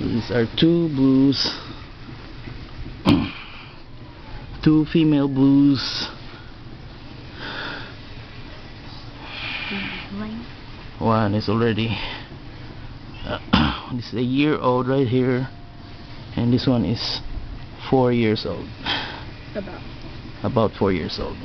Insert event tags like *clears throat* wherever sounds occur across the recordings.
These are two blues. two female blues. One is already uh, *clears throat* this is a year old right here and this one is four years old. About. about four years old.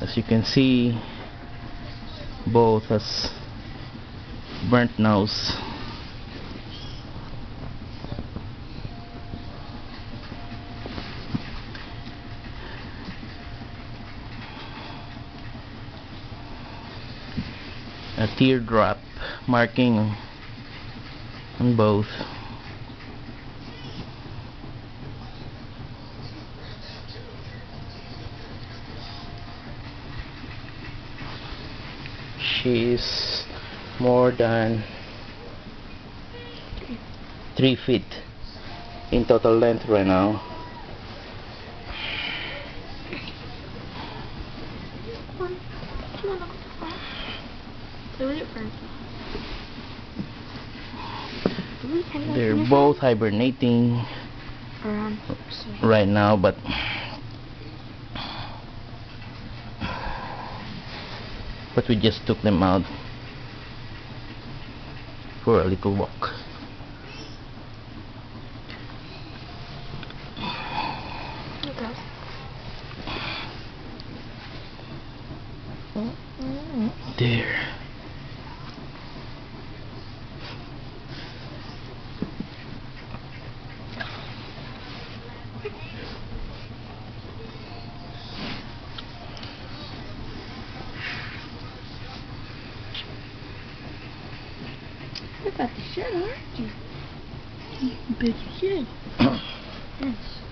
As you can see both has burnt nose a teardrop marking on both. She's more than three feet in total length right now they're both hibernating right now but but we just took them out for a little walk. There You're about to shed, aren't you? You bet you should. yes.